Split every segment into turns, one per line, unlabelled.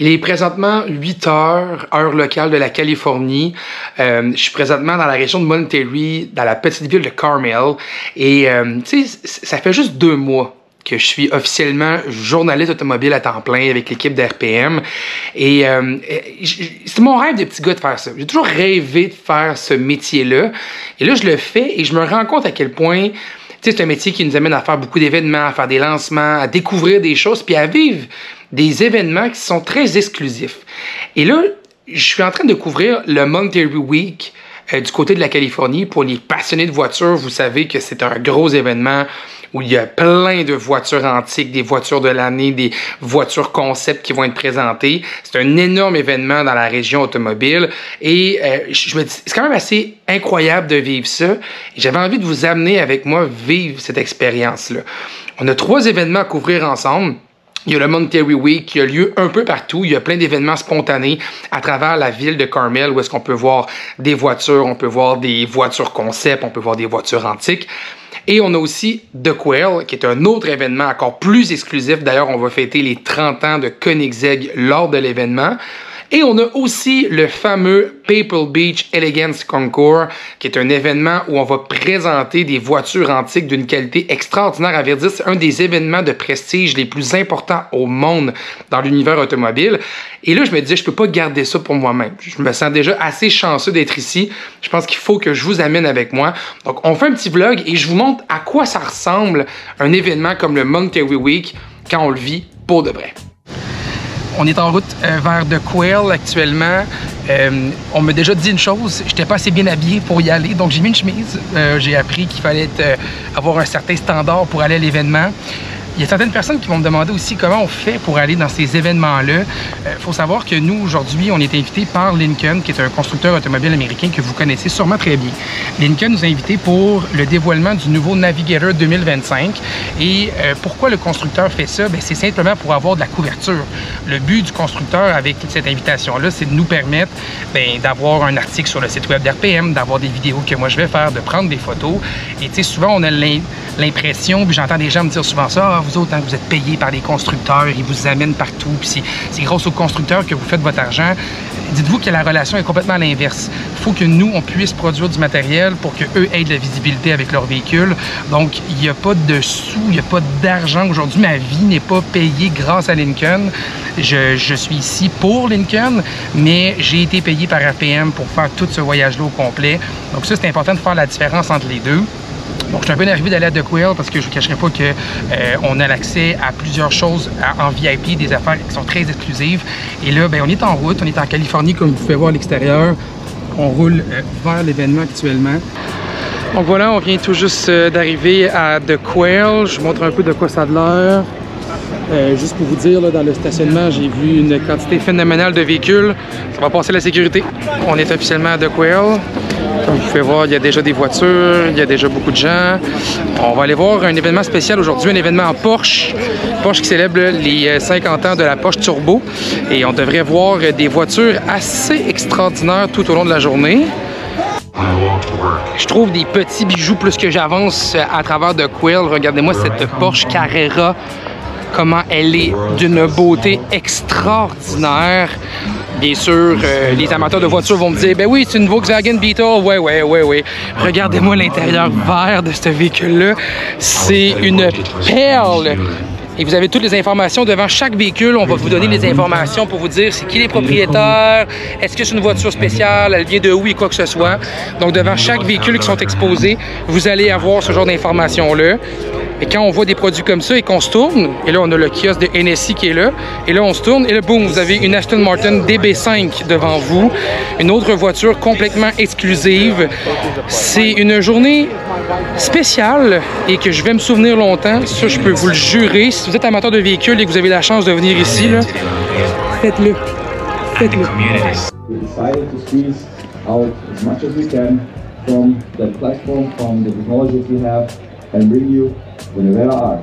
Il est présentement 8 heures, heure locale de la Californie. Euh, je suis présentement dans la région de Monterey, dans la petite ville de Carmel. Et euh, tu sais, ça fait juste deux mois que je suis officiellement journaliste automobile à temps plein avec l'équipe d'RPM. Et euh, c'est mon rêve de petit gars de faire ça. J'ai toujours rêvé de faire ce métier-là. Et là, je le fais et je me rends compte à quel point c'est un métier qui nous amène à faire beaucoup d'événements, à faire des lancements, à découvrir des choses, puis à vivre des événements qui sont très exclusifs. Et là, je suis en train de couvrir le Monterey Week euh, du côté de la Californie. Pour les passionnés de voitures, vous savez que c'est un gros événement où il y a plein de voitures antiques, des voitures de l'année, des voitures concept qui vont être présentées. C'est un énorme événement dans la région automobile et euh, je me dis, c'est quand même assez incroyable de vivre ça. J'avais envie de vous amener avec moi vivre cette expérience-là. On a trois événements à couvrir ensemble. Il y a le Monterey Week qui a lieu un peu partout. Il y a plein d'événements spontanés à travers la ville de Carmel où est-ce qu'on peut voir des voitures, on peut voir des voitures concept, on peut voir des voitures antiques. Et on a aussi The Quail, qui est un autre événement encore plus exclusif. D'ailleurs, on va fêter les 30 ans de Koenigsegg lors de l'événement. Et on a aussi le fameux Papal Beach Elegance Concours, qui est un événement où on va présenter des voitures antiques d'une qualité extraordinaire. À vrai dire, c'est un des événements de prestige les plus importants au monde dans l'univers automobile. Et là, je me disais, je peux pas garder ça pour moi-même. Je me sens déjà assez chanceux d'être ici. Je pense qu'il faut que je vous amène avec moi. Donc, on fait un petit vlog et je vous montre à quoi ça ressemble un événement comme le Monterey Week quand on le vit pour de vrai. On est en route euh, vers The Quail actuellement. Euh, on m'a déjà dit une chose, j'étais pas assez bien habillé pour y aller, donc j'ai mis une chemise. Euh, j'ai appris qu'il fallait avoir un certain standard pour aller à l'événement. Il y a certaines personnes qui vont me demander aussi comment on fait pour aller dans ces événements-là. Il euh, faut savoir que nous, aujourd'hui, on est invité par Lincoln, qui est un constructeur automobile américain que vous connaissez sûrement très bien. Lincoln nous a invités pour le dévoilement du nouveau Navigator 2025. Et euh, pourquoi le constructeur fait ça? C'est simplement pour avoir de la couverture. Le but du constructeur avec cette invitation-là, c'est de nous permettre ben, d'avoir un article sur le site web d'RPM, d'avoir des vidéos que moi je vais faire, de prendre des photos. Et souvent, on a l'impression, puis j'entends des gens me dire souvent ça, ah, vous autres, hein, vous êtes payés par les constructeurs, ils vous amènent partout, puis c'est grâce aux constructeurs que vous faites votre argent. Dites-vous que la relation est complètement à l'inverse. Il faut que nous, on puisse produire du matériel pour qu'eux aient de la visibilité avec leur véhicule. Donc, il n'y a pas de sous, il n'y a pas d'argent aujourd'hui. Ma vie n'est pas payée grâce à Lincoln. Je, je, suis ici pour Lincoln, mais j'ai été payé par RPM pour faire tout ce voyage-là au complet. Donc ça, c'est important de faire la différence entre les deux. Donc, je suis un peu nerveux d'aller à The Quill parce que je ne vous cacherai pas qu'on euh, a l'accès à plusieurs choses en VIP, des affaires qui sont très exclusives. Et là, ben, on est en route, on est en Californie, comme vous pouvez voir à l'extérieur. On roule euh, vers l'événement actuellement. Donc voilà, on vient tout juste euh, d'arriver à The Quail. Je vous montre un peu de quoi ça a l'air. juste pour vous dire, dans le stationnement, j'ai vu une quantité phénoménale de véhicules. Ça va passer la sécurité. On est officiellement à The Quail. Vous pouvez voir, il y a déjà des voitures, il y a déjà beaucoup de gens. On va aller voir un événement spécial aujourd'hui, un événement en Porsche. Porsche qui célèbre les 50 euh, ans de la Porsche Turbo. Et on devrait voir des voitures assez extraordinaires tout au long de la journée. Je trouve des petits bijoux plus que j'avance à travers de Quill. Regardez-moi cette Porsche Carrera comment elle est d'une beauté extraordinaire. Bien sûr, euh, les amateurs de voitures vont me dire, ben oui, c'est une Volkswagen Beetle. Ouais, ouais, ouais, ouais. Regardez-moi l'intérieur vert de ce véhicule-là. C'est une perle. Et vous avez toutes les informations devant chaque véhicule. On va vous donner les informations pour vous dire c'est qui les propriétaires, est-ce que c'est une voiture spéciale, elle vient de où et quoi que ce soit? Donc devant chaque véhicule qui sont exposés, vous allez avoir ce genre d'informations-là. Et quand on voit des produits comme ça et qu'on se tourne, et là on a le kiosque de NSI qui est là, et là on se tourne, et là boum, vous avez une Aston Martin DB5 devant vous, une autre voiture complètement exclusive. C'est une journée spéciale et que je vais me souvenir longtemps, ça je peux vous le jurer. Si vous êtes amateur de véhicules et que vous avez la chance de venir ici, faites-le. Faites-le. Venezuela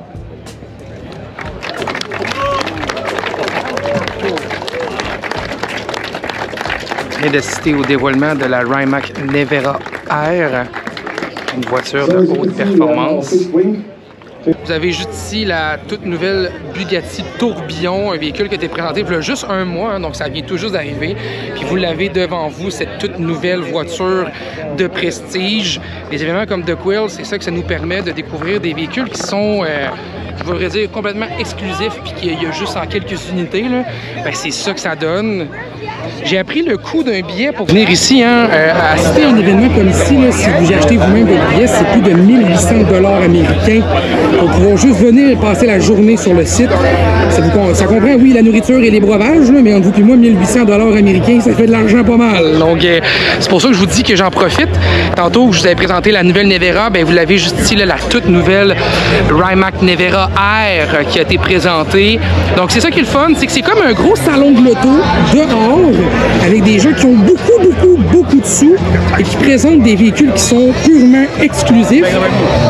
Je viens d'assister au dévoilement de la Rimac Nevera Air, une voiture de haute performance. Vous avez juste ici la toute nouvelle Bugatti Tourbillon, un véhicule qui a été présenté il y a juste un mois, hein, donc ça vient tout juste d'arriver. Puis vous l'avez devant vous, cette toute nouvelle voiture de prestige. Les événements comme The Quill, c'est ça que ça nous permet de découvrir des véhicules qui sont... Euh, voudrais dire complètement exclusifs puis qu'il y a juste en quelques unités. Ben, c'est ça que ça donne. J'ai appris le coût d'un billet pour venir ici. Hein, euh, assister à un événement comme ici, si vous achetez vous-même votre billet, c'est plus de 1800 dollars américains. pour pouvoir juste venir passer la journée sur le site. Ça, comprend, oui, la nourriture et les breuvages, mais entre vous et moi, 1800 dollars américains, ça fait de l'argent pas mal. Donc, euh, c'est pour ça que je vous dis que j'en profite. Tantôt, je vous avais présenté la nouvelle Nevera. Ben, vous l'avez juste ici, la toute nouvelle Rimac Nevera Air qui a été présentée. Donc, c'est ça qui est le fun, c'est que c'est comme un gros salon de l'auto dehors avec des gens qui ont beaucoup, beaucoup, beaucoup de sous et qui présentent des véhicules qui sont purement exclusifs.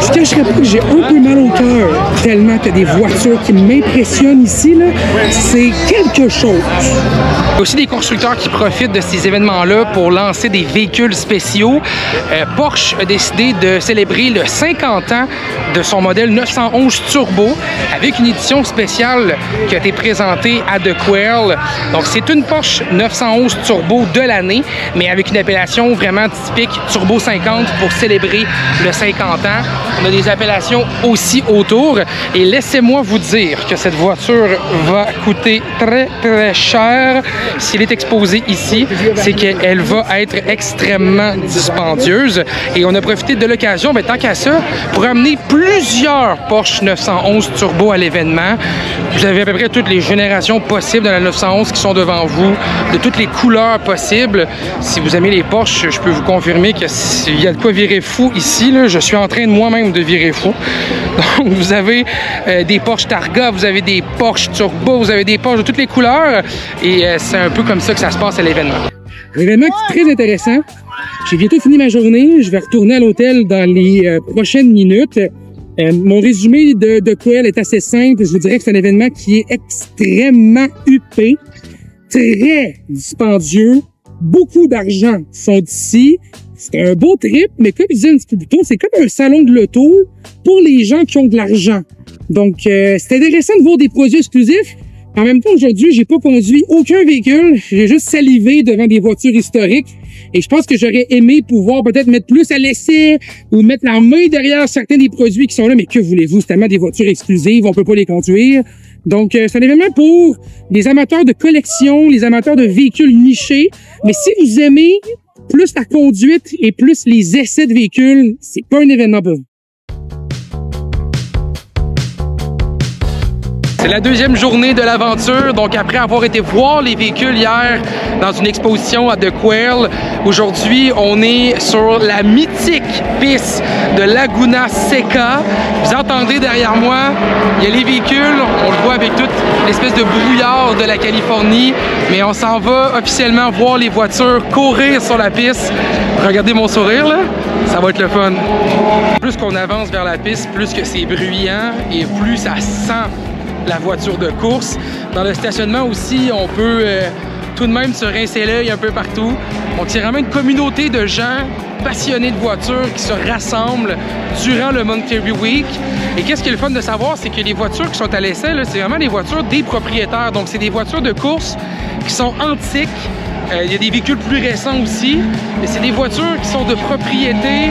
Je cacherai pas que j'ai un peu mal au cœur tellement que des voitures qui m'impressionnent ici. C'est quelque chose. Il y a aussi des constructeurs qui profitent de ces événements-là pour lancer des véhicules spéciaux. Euh, Porsche a décidé de célébrer le 50 ans de son modèle 911 Turbo avec une édition spéciale qui a été présentée à The Quail. Donc, c'est une Porsche 911 Turbo de l'année, mais avec une appellation vraiment typique Turbo 50 pour célébrer le 50 ans. On a des appellations aussi autour. Et laissez-moi vous dire que cette voiture va coûter très, très cher s'il est exposé ici. C'est qu'elle va être extrêmement dispendieuse. Et on a profité de l'occasion, mais ben, tant qu'à ça, pour amener plusieurs Porsche 911 Turbo à l'événement. Vous avez à peu près toutes les générations possibles de la 911 qui sont devant vous, de toutes les couleurs possibles. Si vous aimez les Porsche, je peux vous confirmer qu'il y a de quoi virer fou ici. Je suis en train moi-même de virer fou. Donc, vous avez euh, des Porsche Targa, vous avez des Porsche Turbo, vous avez des Porsche de toutes les couleurs. Et euh, c'est un peu comme ça que ça se passe à l'événement. L'événement est très intéressant. J'ai bientôt fini ma journée. Je vais retourner à l'hôtel dans les euh, prochaines minutes. Euh, mon résumé de, de est assez simple. Je vous dirais que c'est un événement qui est extrêmement huppé, très dispendieux. Beaucoup d'argent sont ici. C'est un beau trip, mais comme je disais un petit peu plus tôt, c'est comme un salon de l'auto pour les gens qui ont de l'argent. Donc, euh, c'est intéressant de voir des produits exclusifs. En même temps, aujourd'hui, j'ai pas conduit aucun véhicule. J'ai juste salivé devant des voitures historiques. Et je pense que j'aurais aimé pouvoir peut-être mettre plus à l'essai ou mettre la main derrière certains des produits qui sont là. Mais que voulez-vous? C'est tellement des voitures exclusives, on peut pas les conduire. Donc, euh, c'est un événement pour les amateurs de collection, les amateurs de véhicules nichés. Mais si vous aimez plus la conduite et plus les essais de véhicules, c'est pas un événement pour vous. C'est la deuxième journée de l'aventure. Donc, après avoir été voir les véhicules hier dans une exposition à The Quail, aujourd'hui, on est sur la mythique piste de Laguna Seca. Vous entendez derrière moi, il y a les véhicules. On le voit avec toute l'espèce de brouillard de la Californie. Mais on s'en va officiellement voir les voitures courir sur la piste. Regardez mon sourire, là. Ça va être le fun. Plus qu'on avance vers la piste, plus que c'est bruyant et plus ça sent la voiture de course. Dans le stationnement aussi, on peut euh, tout de même se rincer l'œil un peu partout. Donc, c'est vraiment une communauté de gens passionnés de voitures qui se rassemblent durant le Monterey Week. Et qu'est-ce qui est le fun de savoir, c'est que les voitures qui sont à l'essai, c'est vraiment les voitures des propriétaires. Donc, c'est des voitures de course qui sont antiques, euh, il y a des véhicules plus récents aussi, mais c'est des voitures qui sont de propriété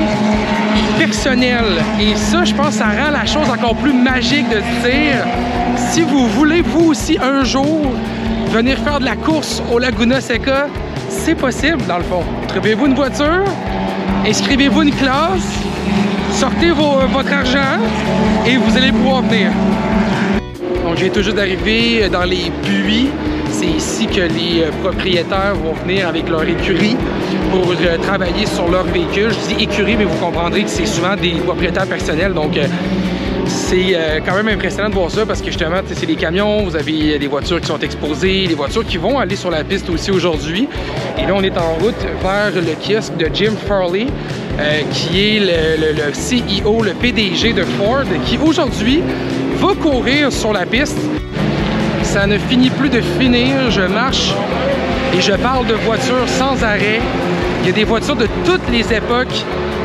personnelle. Et ça, je pense, ça rend la chose encore plus magique de dire, si vous voulez, vous aussi, un jour, venir faire de la course au Laguna Seca, c'est possible, dans le fond. Trouvez-vous une voiture, inscrivez-vous une classe, sortez votre argent et vous allez pouvoir venir. Donc, j'ai juste d'arriver dans les buis c'est ici que les euh, propriétaires vont venir avec leur écurie pour euh, travailler sur leur véhicule. Je dis écurie, mais vous comprendrez que c'est souvent des propriétaires personnels, donc euh, c'est quand même impressionnant de voir ça parce que justement, c'est des camions, vous avez des voitures qui sont exposées, des voitures qui vont aller sur la piste aussi aujourd'hui. Et là, on est en route vers le kiosque de Jim Farley, qui est le, le, CEO, le PDG de Ford, qui aujourd'hui va courir sur la piste ça ne finit plus de finir. Je marche et je parle de voitures sans arrêt. Il y a des voitures de toutes les époques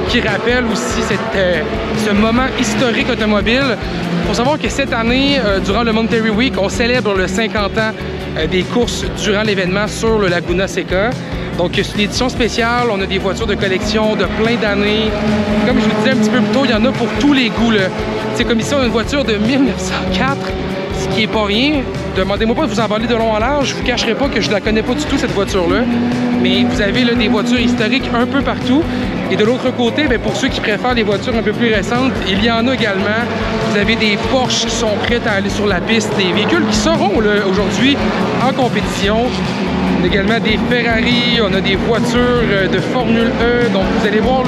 qui rappelle aussi euh, ce moment historique automobile. Il faut savoir que cette année, euh, durant le Monterey Week, on célèbre le 50 ans euh, des courses durant l'événement sur le Laguna Seca. Donc, c'est une édition spéciale. On a des voitures de collection de plein d'années. Comme je vous disais un petit peu plus tôt, il y en a pour tous les goûts. C'est comme ici, on a une voiture de 1904, ce qui est pas rien. Demandez-moi pas de vous emballer de long en large. Je vous cacherai pas que je la connais pas du tout, cette voiture-là. Mais vous avez là, des voitures historiques un peu partout. Et de l'autre côté, bien, pour ceux qui préfèrent les voitures un peu plus récentes, il y en a également. Vous avez des Porsche qui sont prêtes à aller sur la piste, des véhicules qui seront aujourd'hui en compétition. On a également des Ferrari, on a des voitures euh, de Formule E. Donc vous allez voir,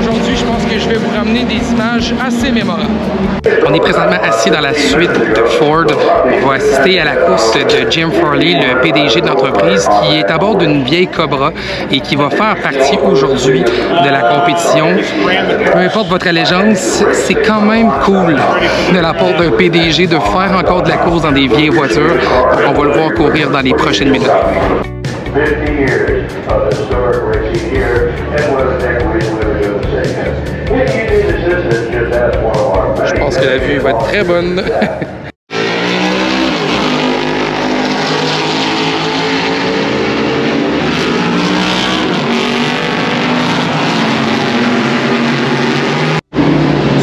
aujourd'hui, je pense que je vais vous ramener des images assez mémorables. On est présentement assis dans la suite de Ford. On va assister à la course de Jim Farley, le PDG de l'entreprise, qui est à bord d'une vieille Cobra et qui va faire partie aujourd'hui de la compétition. Peu importe votre allégeance, c'est quand même cool de la part d'un PDG de faire encore de la course dans des vieilles voitures. On va le voir courir dans les prochaines minutes. 50 years of historic racing here at West Equity Limited Seconds. If you need assistance, just ask one of our Je pense que la vue va être très bonne.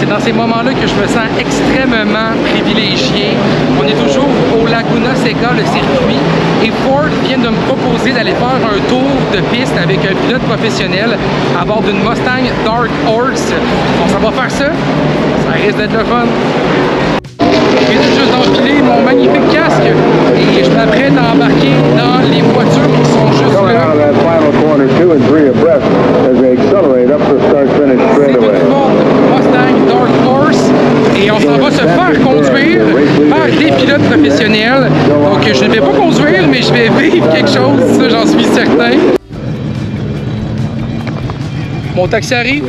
dans ces moments-là que je me sens extrêmement privilégié. On est toujours au Laguna Seca, le circuit, et Ford vient de me proposer d'aller faire un tour de piste avec un pilote professionnel à bord d'une Mustang Dark Horse. On s'en va faire ça. Ça risque d'être le fun. Je viens juste d'enfiler mon magnifique casque et je m'apprête à embarquer dans les voitures qui sont juste là. Et on s'en va se faire conduire par des pilotes professionnels. Donc je ne vais pas conduire, mais je vais vivre quelque chose, ça j'en suis certain. Mon taxi arrive.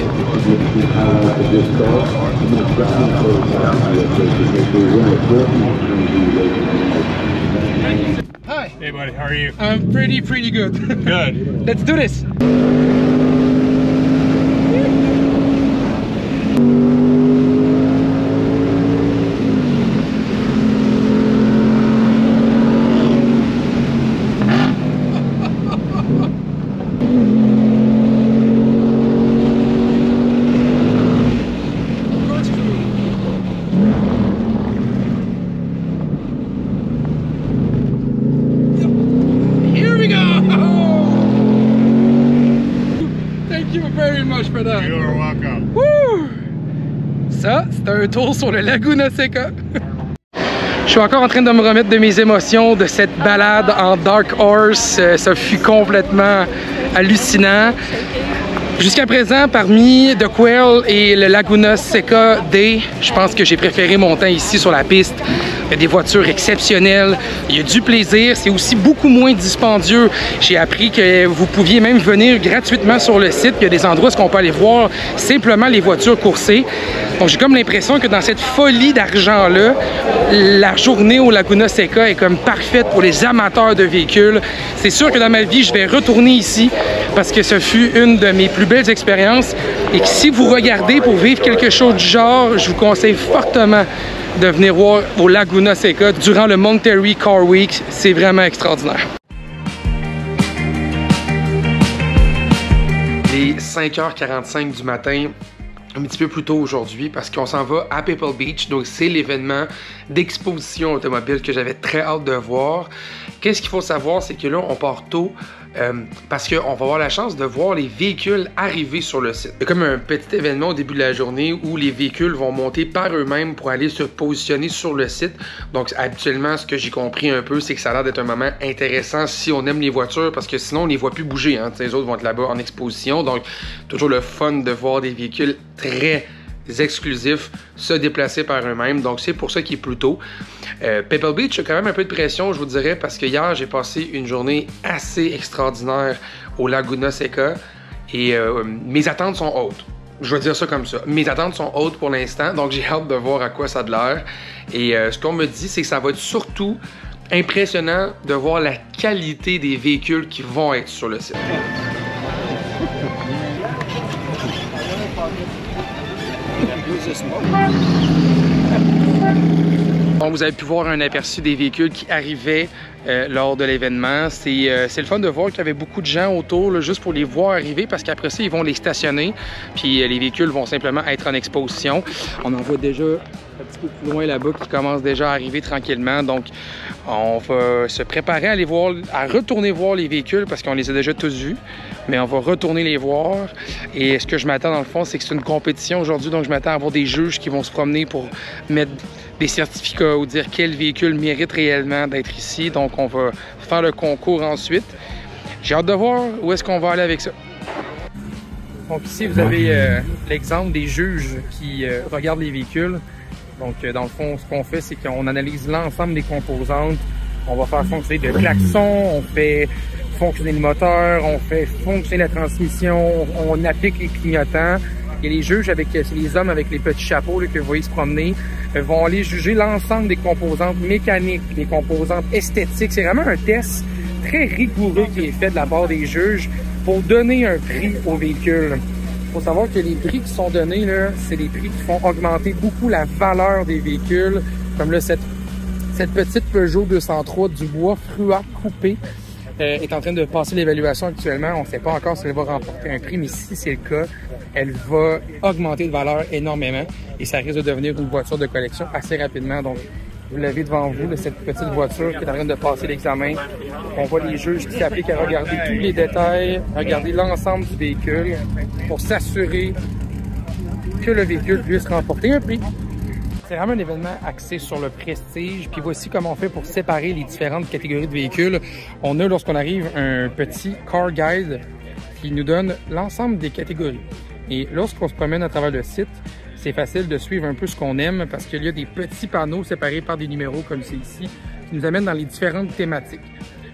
Hi.
Hey buddy, how are you?
I'm pretty, pretty good.
Good.
Let's do this. Ça, c'est un tour sur le Laguna Seca. Je suis encore en train de me remettre de mes émotions de cette balade en Dark Horse. Euh, ça fut complètement hallucinant. Jusqu'à présent, parmi The Quail et le Laguna Seca Day, je pense que j'ai préféré mon temps ici sur la piste. Il y a des voitures exceptionnelles, il y a du plaisir, c'est aussi beaucoup moins dispendieux. J'ai appris que vous pouviez même venir gratuitement sur le site. Il y a des endroits où on peut aller voir simplement les voitures coursées. Donc j'ai comme l'impression que dans cette folie d'argent-là, la journée au Laguna Seca est comme parfaite pour les amateurs de véhicules. C'est sûr que dans ma vie, je vais retourner ici parce que ce fut une de mes plus belles expériences et que si vous regardez pour vivre quelque chose du genre, je vous conseille fortement de venir voir au Laguna Seca durant le Monterey Car Week. C'est vraiment extraordinaire. Les 5h45 du matin, un petit peu plus tôt aujourd'hui parce qu'on s'en va à People Beach. Donc, c'est l'événement d'exposition automobile que j'avais très hâte de voir. Qu'est-ce qu'il faut savoir, c'est que là, on part tôt euh, parce qu'on va avoir la chance de voir les véhicules arriver sur le site. C'est comme un petit événement au début de la journée où les véhicules vont monter par eux-mêmes pour aller se positionner sur le site. Donc, habituellement, ce que j'ai compris un peu, c'est que ça a l'air d'être un moment intéressant si on aime les voitures parce que sinon, on les voit plus bouger. Hein. Les autres vont être là-bas en exposition. Donc, toujours le fun de voir des véhicules très exclusifs se déplacer par eux-mêmes. Donc, c'est pour ça qu'il est plus tôt. Euh, Pebble Beach a quand même un peu de pression, je vous dirais, parce que hier, j'ai passé une journée assez extraordinaire au Laguna Seca et euh, mes attentes sont hautes. Je vais dire ça comme ça. Mes attentes sont hautes pour l'instant, donc j'ai hâte de voir à quoi ça a de l'air. Et euh, ce qu'on me dit, c'est que ça va être surtout impressionnant de voir la qualité des véhicules qui vont être sur le site. Donc, vous avez pu voir un aperçu des véhicules qui arrivaient euh, lors de l'événement. Euh, c'est le fun de voir qu'il y avait beaucoup de gens autour là, juste pour les voir arriver parce qu'après ça, ils vont les stationner. Puis euh, les véhicules vont simplement être en exposition. On en voit déjà loin là-bas qui commence déjà à arriver tranquillement. Donc, on va se préparer à aller voir, à retourner voir les véhicules parce qu'on les a déjà tous vus. Mais on va retourner les voir. Et ce que je m'attends dans le fond, c'est que c'est une compétition aujourd'hui. Donc, je m'attends à avoir des juges qui vont se promener pour mettre des certificats ou dire quel véhicule mérite réellement d'être ici. Donc, on va faire le concours ensuite. J'ai hâte de voir où est-ce qu'on va aller avec ça. Donc ici, vous avez euh, l'exemple des juges qui euh, regardent les véhicules. Donc, euh, dans le fond, ce qu'on fait, c'est qu'on analyse l'ensemble des composantes. On va faire fonctionner le klaxon, on fait fonctionner le moteur, on fait fonctionner la transmission, on applique les clignotants. Et les juges, avec c'est les hommes avec les petits chapeaux là, que vous voyez se promener, vont aller juger l'ensemble des composantes mécaniques, des composantes esthétiques. C'est vraiment un test très rigoureux qui est fait de la part des juges pour donner un prix au véhicule. Faut savoir que les prix qui sont donnés, là, c'est des prix qui font augmenter beaucoup la valeur des véhicules. Comme là, cette, petite Peugeot 203 du bois coupé euh, est en train de passer l'évaluation actuellement. On ne sait pas encore si elle va remporter un prix, mais si c'est le cas, elle va augmenter de valeur énormément et ça risque de devenir une voiture de collection assez rapidement. Donc, vous l'avez devant vous, cette petite voiture qui est en train de passer l'examen. On voit les juges qui s'appliquent à regarder tous les détails, regarder l'ensemble du véhicule pour s'assurer que le véhicule puisse remporter un prix. C'est vraiment un événement axé sur le prestige. Puis voici comment on fait pour séparer les différentes catégories de véhicules. On a, lorsqu'on arrive, un petit car guide qui nous donne l'ensemble des catégories. Et lorsqu'on se promène à travers le site, c'est facile de suivre un peu ce qu'on aime parce qu'il y a des petits panneaux séparés par des numéros comme c'est ici qui nous amènent dans les différentes thématiques.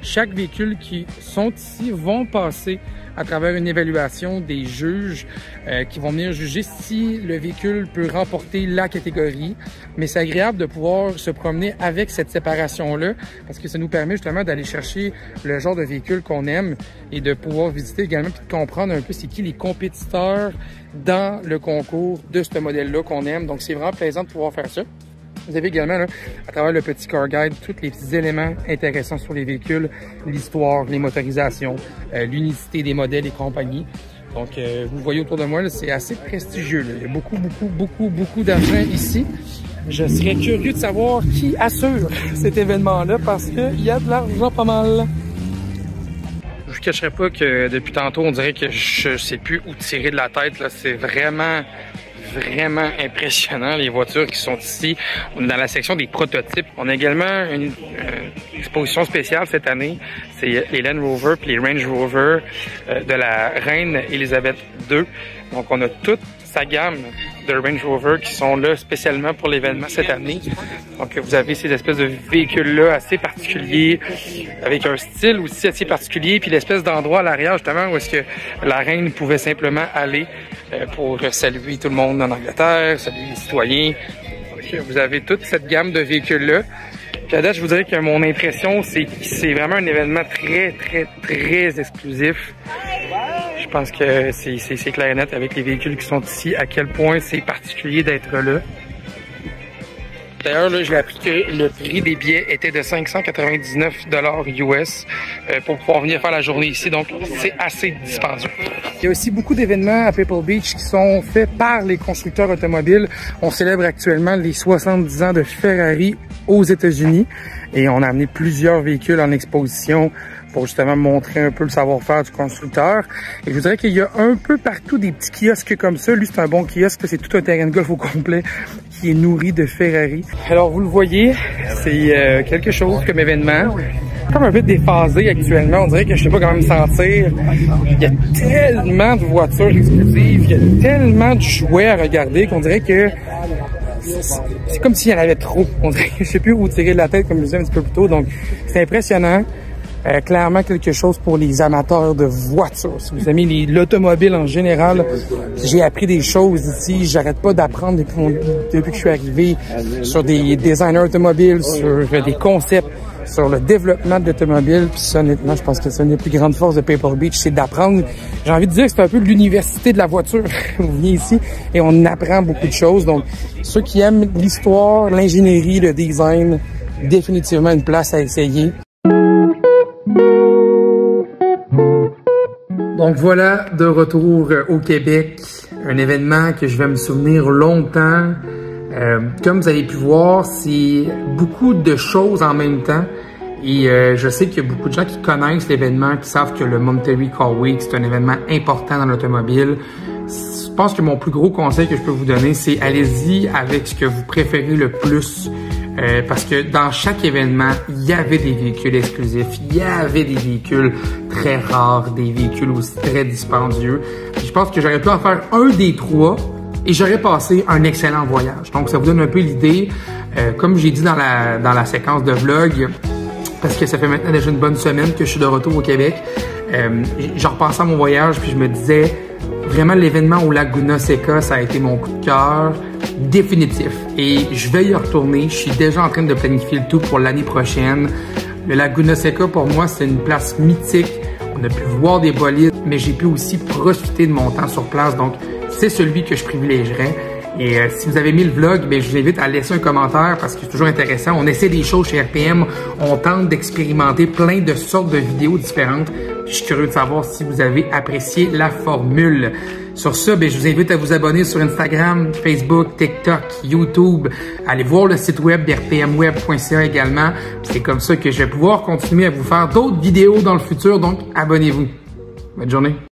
Chaque véhicule qui sont ici vont passer à travers une évaluation des juges euh, qui vont venir juger si le véhicule peut remporter la catégorie. Mais c'est agréable de pouvoir se promener avec cette séparation-là parce que ça nous permet justement d'aller chercher le genre de véhicule qu'on aime et de pouvoir visiter également puis de comprendre un peu c'est qui les compétiteurs dans le concours de ce modèle-là qu'on aime. Donc c'est vraiment plaisant de pouvoir faire ça. Vous avez également, là, à travers le petit car guide, tous les petits éléments intéressants sur les véhicules, l'histoire, les motorisations, euh, l'unicité des modèles et compagnie. Donc, euh, vous voyez autour de moi, c'est assez prestigieux. Il y a beaucoup, beaucoup, beaucoup, beaucoup d'argent ici. Je serais curieux de savoir qui assure cet événement-là parce qu'il y a de l'argent pas mal. Je vous cacherai pas que depuis tantôt, on dirait que je sais plus où tirer de la tête. C'est vraiment vraiment impressionnant, les voitures qui sont ici. Dans la section des prototypes. On a également une, euh, exposition spéciale cette année. C'est les Land Rover puis les Range Rover euh, de la reine Elisabeth II. Donc, on a toute sa gamme de Range Rover qui sont là spécialement pour l'événement cette année. Donc vous avez ces espèces de véhicules-là assez particuliers, avec un style aussi assez particulier, puis l'espèce d'endroit à l'arrière justement où est-ce que la reine pouvait simplement aller euh, pour saluer tout le monde en Angleterre, saluer les citoyens. vous avez toute cette gamme de véhicules-là. Puis à date, je vous dirais que mon impression, c'est que c'est vraiment un événement très, très, très exclusif. Je pense que c'est clair et net avec les véhicules qui sont ici, à quel point c'est particulier d'être là. D'ailleurs, j'ai appris que le prix des billets était de 599 US euh, pour pouvoir venir faire la journée ici. Donc, c'est assez dispendieux. Il y a aussi beaucoup d'événements à People Beach qui sont faits par les constructeurs automobiles. On célèbre actuellement les 70 ans de Ferrari aux États-Unis et on a amené plusieurs véhicules en exposition pour justement montrer un peu le savoir-faire du constructeur. Et je vous dirais qu'il y a un peu partout des petits kiosques comme ça. Lui, c'est un bon kiosque. C'est tout un terrain de golf au complet qui est nourri de Ferrari. Alors, vous le voyez, c'est euh, quelque chose comme événement. Comme un peu déphasé actuellement. On dirait que je sais pas comment me sentir. Il y a tellement de voitures exclusives. Il y a tellement de jouets à regarder qu'on dirait que c'est comme s'il y en avait trop. On dirait que je sais plus où tirer de la tête comme je disais un petit peu plus tôt. Donc, c'est impressionnant. Euh, clairement quelque chose pour les amateurs de voitures. Si vous aimez l'automobile en général, j'ai appris des choses ici. J'arrête pas d'apprendre depuis, que je suis arrivé sur des designers automobiles, sur des concepts. sur le développement de l'automobile. Puis ça, honnêtement, je pense que c'est une des plus grandes forces de Paper Beach, c'est d'apprendre. J'ai envie de dire que c'est un peu l'université de la voiture. Vous venez ici et on apprend beaucoup de choses. Donc, ceux qui aiment l'histoire, l'ingénierie, le design, définitivement une place à essayer. Donc voilà, de retour au Québec, un événement que je vais me souvenir longtemps. Euh, comme vous avez pu voir, c'est beaucoup de choses en même temps. Et euh, je sais qu'il y a beaucoup de gens qui connaissent l'événement, qui savent que le Monterey Car Week, c'est un événement important dans l'automobile. Je pense que mon plus gros conseil que je peux vous donner, c'est allez-y avec ce que vous préférez le plus. Euh, parce que dans chaque événement, il y avait des véhicules exclusifs, il y avait des véhicules très rares, des véhicules aussi très dispendieux. je pense que j'aurais pu en faire un des trois et j'aurais passé un excellent voyage. Donc ça vous donne un peu l'idée. Euh, comme j'ai dit dans la, dans la séquence de vlog, parce que ça fait maintenant déjà une bonne semaine que je suis de retour au Québec, euh, j'en repensais à mon voyage puis je me disais vraiment l'événement au Laguna Seca, ça a été mon coup de cœur définitif. Et je vais y retourner. Je suis déjà en train de planifier le tout pour l'année prochaine. Le Laguna Seca, pour moi, c'est une place mythique. On a pu voir des bolides, mais j'ai pu aussi profiter de mon temps sur place. Donc, c'est celui que je privilégierais. Et euh, si vous avez mis le vlog, ben, je vous invite à laisser un commentaire parce que c'est toujours intéressant. On essaie des choses chez RPM. On tente d'expérimenter plein de sortes de vidéos différentes. Je suis curieux de savoir si vous avez apprécié la formule. Sur ce, ben, je vous invite à vous abonner sur Instagram, Facebook, TikTok, YouTube. Allez voir le site web d'rpmweb.ca également. C'est comme ça que je vais pouvoir continuer à vous faire d'autres vidéos dans le futur. Donc, abonnez-vous. Bonne journée.